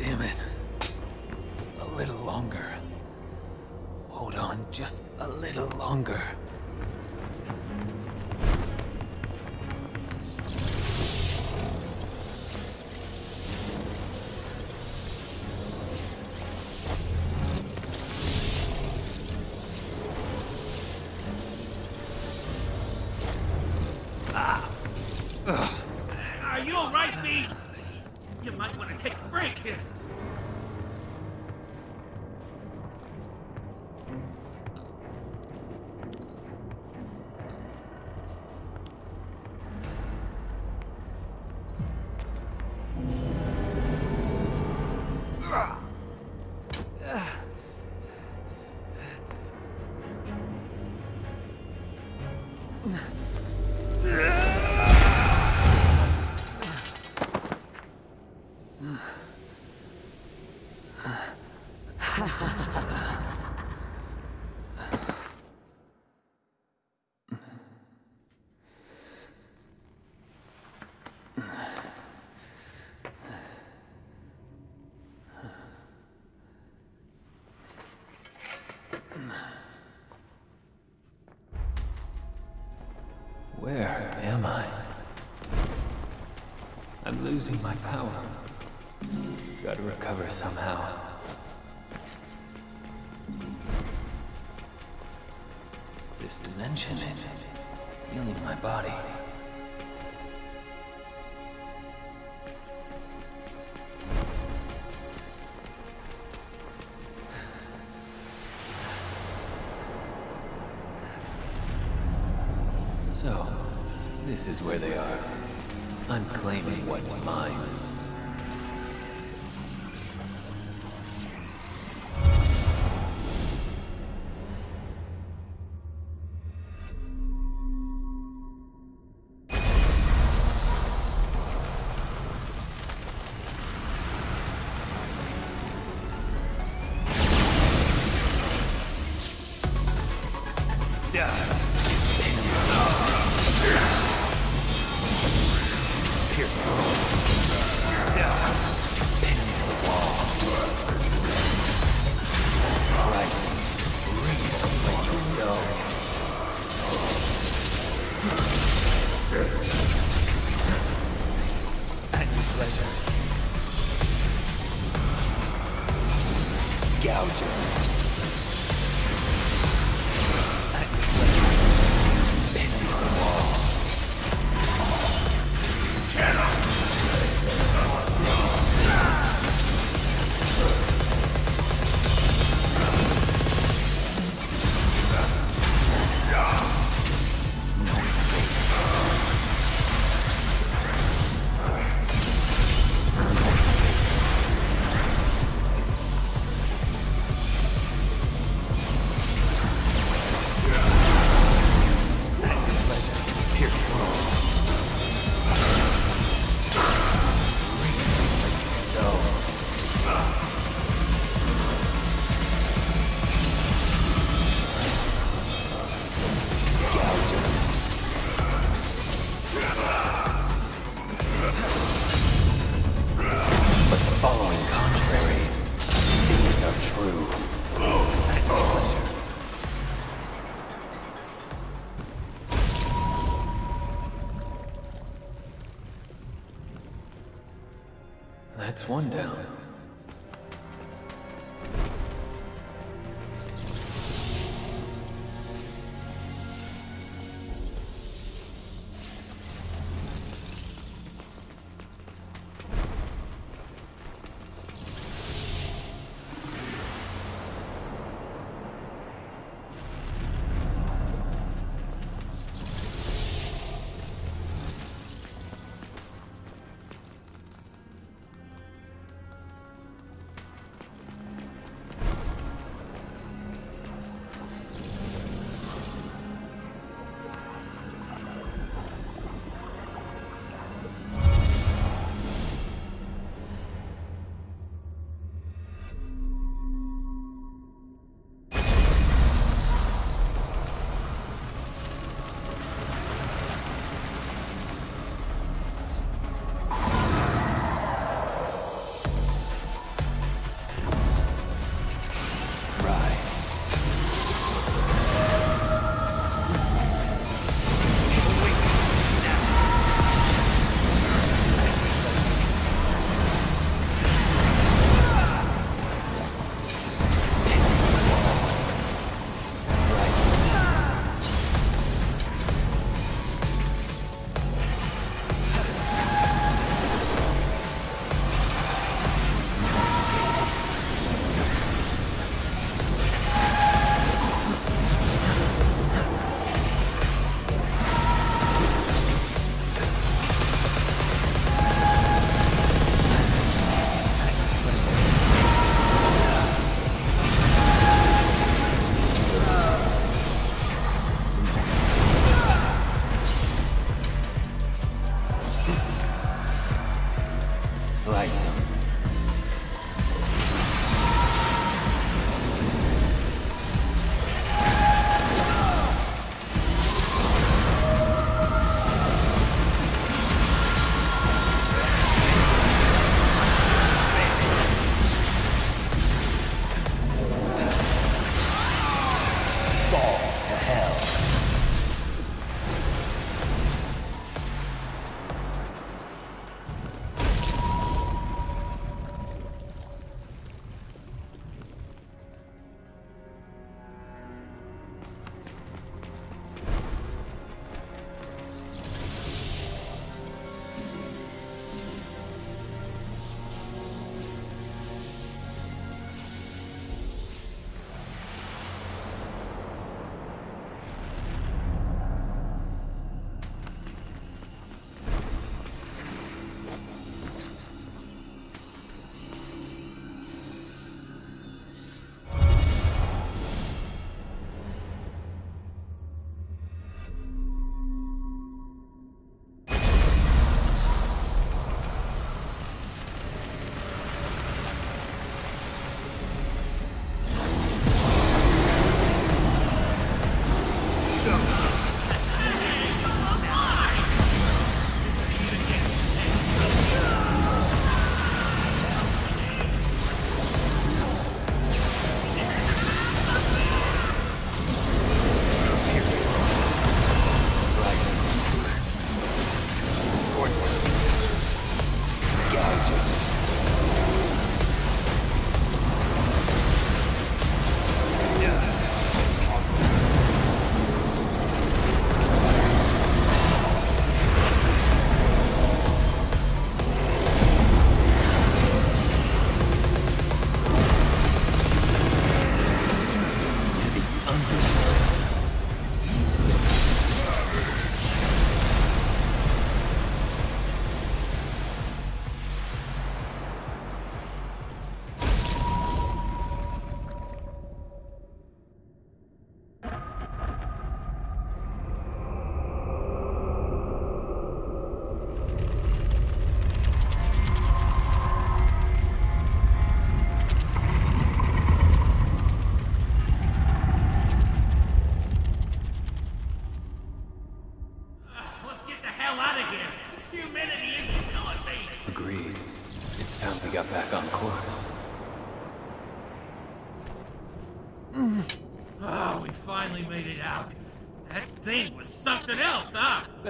Damn it. A little longer. Hold on just a little longer. Ah. Are you alright, V? You might want to take a break Where am I? I'm losing my power. Gotta recover somehow. This dimension. Healing my body. So, this is where they are. I'm claiming what's mine. Gouge one down.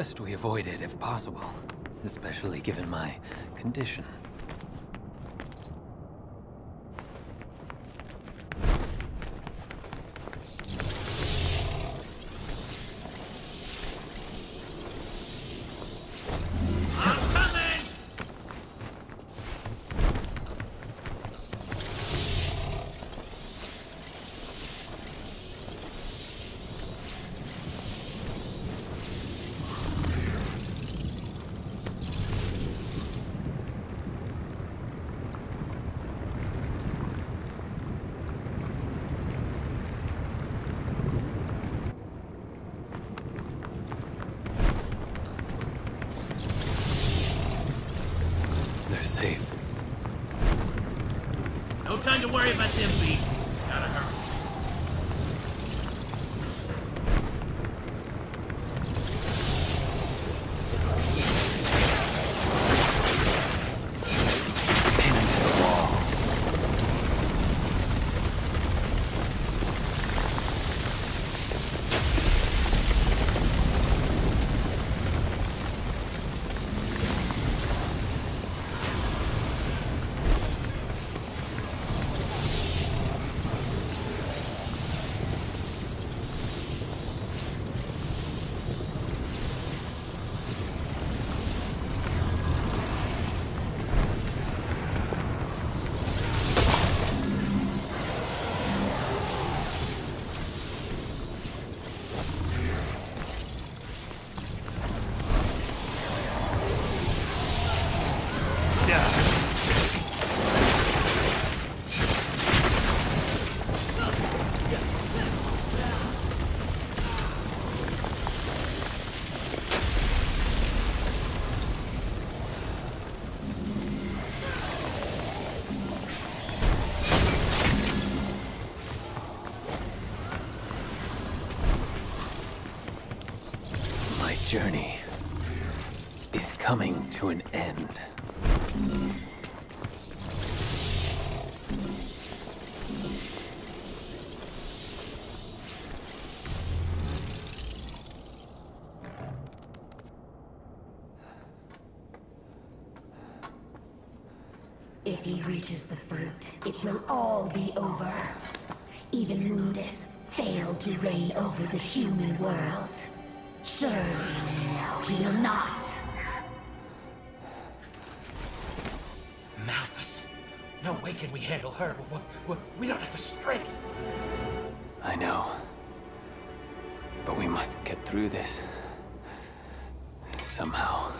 Best we avoid it if possible, especially given my condition. Journey is coming to an end. If he reaches the fruit, it will all be over. Even Mundus failed to reign over the human world. Surely, we'll not. Malphas. No way can we handle her. We, we, we don't have the strength. I know. But we must get through this. Somehow.